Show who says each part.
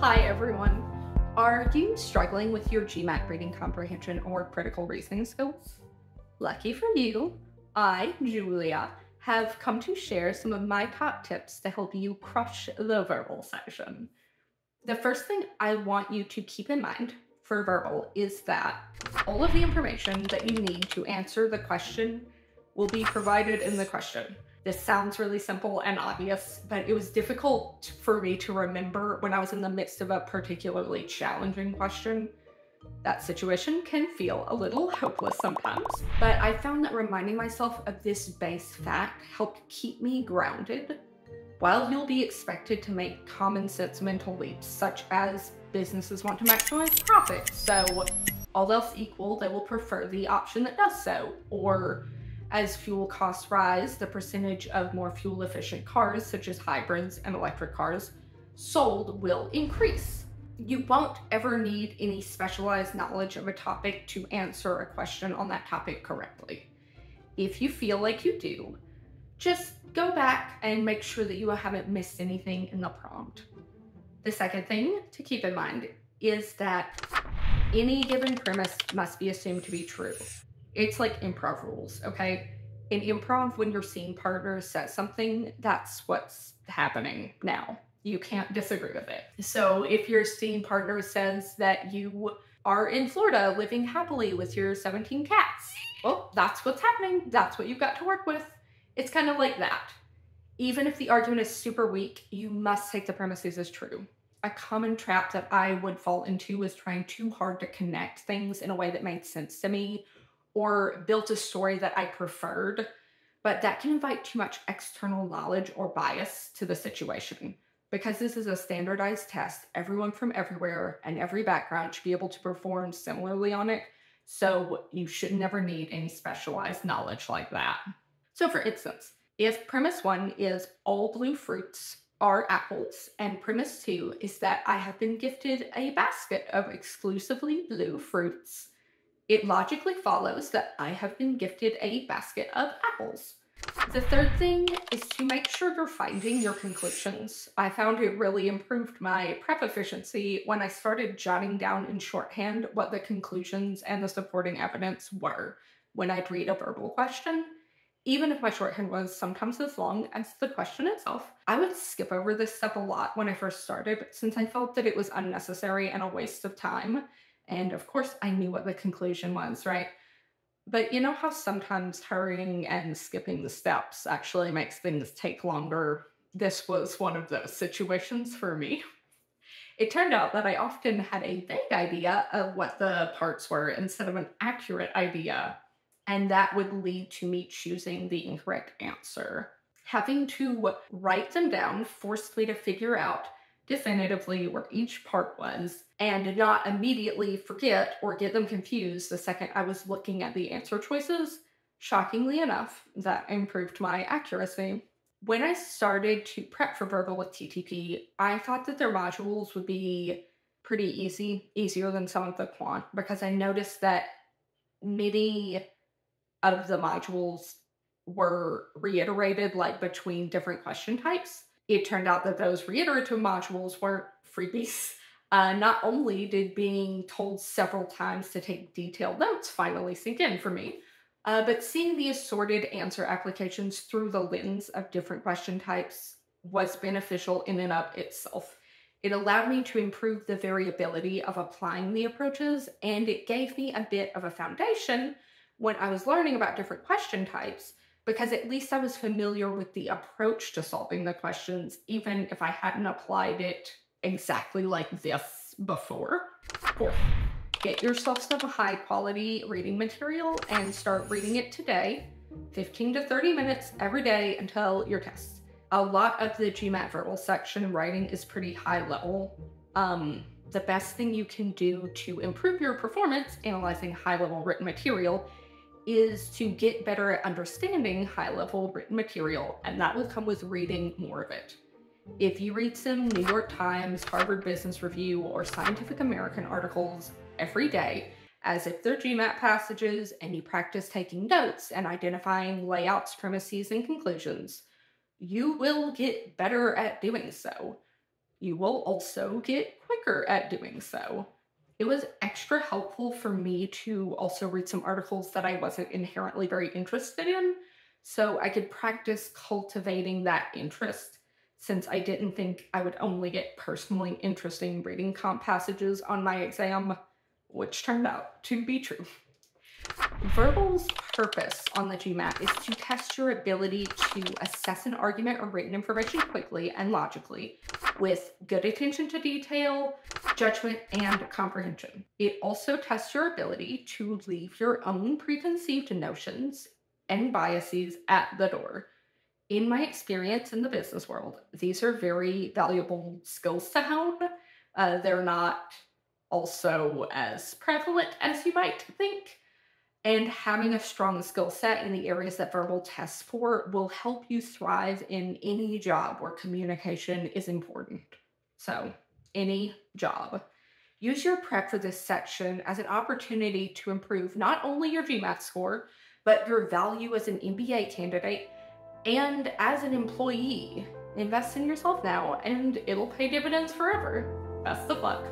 Speaker 1: Hi, everyone. Are you struggling with your GMAT reading comprehension or critical reasoning skills? Lucky for you, I, Julia, have come to share some of my top tips to help you crush the verbal section. The first thing I want you to keep in mind for verbal is that all of the information that you need to answer the question will be provided in the question. This sounds really simple and obvious, but it was difficult for me to remember when I was in the midst of a particularly challenging question. That situation can feel a little hopeless sometimes, but I found that reminding myself of this base fact helped keep me grounded. While you'll be expected to make common sense mental leaps, such as businesses want to maximize profit, so all else equal, they will prefer the option that does so, or as fuel costs rise, the percentage of more fuel efficient cars, such as hybrids and electric cars, sold will increase. You won't ever need any specialized knowledge of a topic to answer a question on that topic correctly. If you feel like you do, just go back and make sure that you haven't missed anything in the prompt. The second thing to keep in mind is that any given premise must be assumed to be true. It's like improv rules, okay? In improv, when your scene partner says something, that's what's happening now. You can't disagree with it. So if your scene partner says that you are in Florida living happily with your 17 cats, well, that's what's happening. That's what you've got to work with. It's kind of like that. Even if the argument is super weak, you must take the premises as true. A common trap that I would fall into was trying too hard to connect things in a way that made sense to me or built a story that I preferred, but that can invite too much external knowledge or bias to the situation. Because this is a standardized test, everyone from everywhere and every background should be able to perform similarly on it, so you should never need any specialized knowledge like that. So, for instance, if premise one is all blue fruits are apples, and premise two is that I have been gifted a basket of exclusively blue fruits, it logically follows that I have been gifted a basket of apples. The third thing is to make sure you're finding your conclusions. I found it really improved my prep efficiency when I started jotting down in shorthand what the conclusions and the supporting evidence were when I'd read a verbal question. Even if my shorthand was sometimes as long as the question itself, I would skip over this step a lot when I first started since I felt that it was unnecessary and a waste of time. And of course, I knew what the conclusion was, right? But you know how sometimes hurrying and skipping the steps actually makes things take longer? This was one of those situations for me. It turned out that I often had a vague idea of what the parts were instead of an accurate idea, and that would lead to me choosing the incorrect answer. Having to write them down forced me to figure out definitively where each part was and did not immediately forget or get them confused the second I was looking at the answer choices. Shockingly enough, that improved my accuracy. When I started to prep for verbal with TTP, I thought that their modules would be pretty easy, easier than some of the quant, because I noticed that many of the modules were reiterated like between different question types it turned out that those reiterative modules weren't freebies. Uh, not only did being told several times to take detailed notes finally sink in for me, uh, but seeing the assorted answer applications through the lens of different question types was beneficial in and of itself. It allowed me to improve the variability of applying the approaches, and it gave me a bit of a foundation when I was learning about different question types because at least I was familiar with the approach to solving the questions, even if I hadn't applied it exactly like this before. Fourth, get yourself some high quality reading material and start reading it today, 15 to 30 minutes every day until your test. A lot of the GMAT verbal section writing is pretty high level. Um, the best thing you can do to improve your performance analyzing high level written material is to get better at understanding high level written material, and that will come with reading more of it. If you read some New York Times, Harvard Business Review, or Scientific American articles every day, as if they're GMAT passages, and you practice taking notes and identifying layouts, premises, and conclusions, you will get better at doing so. you will also get quicker at doing so. It was extra helpful for me to also read some articles that I wasn't inherently very interested in, so I could practice cultivating that interest since I didn't think I would only get personally interesting reading comp passages on my exam, which turned out to be true. Verbal's purpose on the GMAT is to test your ability to assess an argument or written information quickly and logically with good attention to detail, judgment, and comprehension. It also tests your ability to leave your own preconceived notions and biases at the door. In my experience in the business world, these are very valuable skills to hone. Uh, they're not also as prevalent as you might think. And having a strong skill set in the areas that verbal tests for will help you thrive in any job where communication is important. So, any job. Use your prep for this section as an opportunity to improve not only your GMAT score, but your value as an MBA candidate and as an employee. Invest in yourself now, and it'll pay dividends forever. Best of luck.